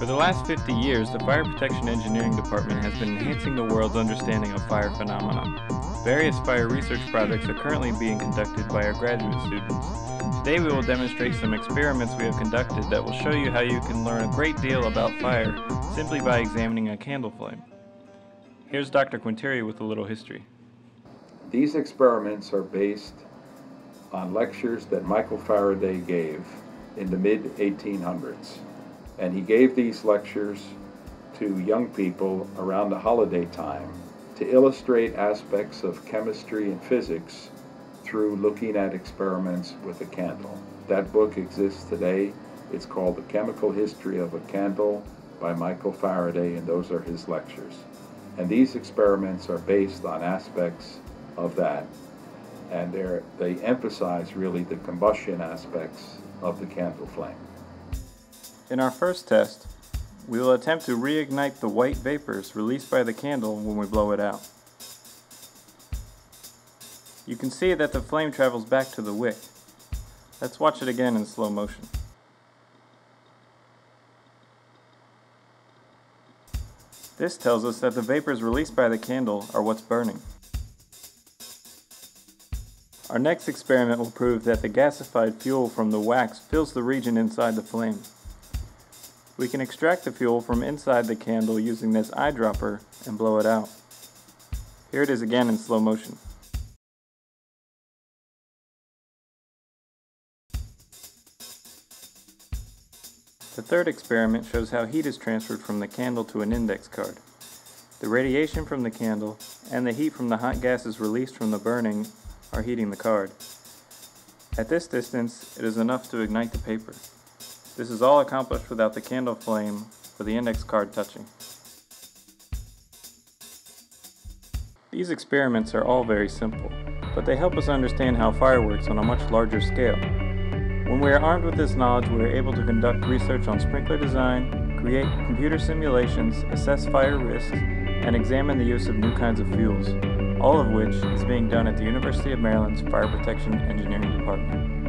For the last 50 years, the Fire Protection Engineering Department has been enhancing the world's understanding of fire phenomena. Various fire research projects are currently being conducted by our graduate students. Today we will demonstrate some experiments we have conducted that will show you how you can learn a great deal about fire simply by examining a candle flame. Here's Dr. Quintiere with a little history. These experiments are based on lectures that Michael Faraday gave in the mid 1800s. And he gave these lectures to young people around the holiday time to illustrate aspects of chemistry and physics through looking at experiments with a candle. That book exists today. It's called The Chemical History of a Candle by Michael Faraday, and those are his lectures. And these experiments are based on aspects of that, and they emphasize really the combustion aspects of the candle flame. In our first test, we will attempt to reignite the white vapors released by the candle when we blow it out. You can see that the flame travels back to the wick. Let's watch it again in slow motion. This tells us that the vapors released by the candle are what's burning. Our next experiment will prove that the gasified fuel from the wax fills the region inside the flame. We can extract the fuel from inside the candle using this eyedropper and blow it out. Here it is again in slow motion. The third experiment shows how heat is transferred from the candle to an index card. The radiation from the candle and the heat from the hot gases released from the burning are heating the card. At this distance, it is enough to ignite the paper. This is all accomplished without the candle flame or the index card touching. These experiments are all very simple, but they help us understand how fire works on a much larger scale. When we are armed with this knowledge, we are able to conduct research on sprinkler design, create computer simulations, assess fire risks, and examine the use of new kinds of fuels, all of which is being done at the University of Maryland's Fire Protection Engineering Department.